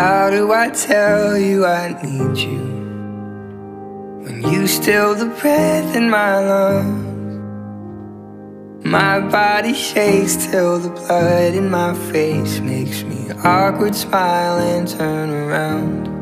How do I tell you I need you? When you still the breath in my lungs. My body shakes till the blood in my face Makes me awkward smile and turn around.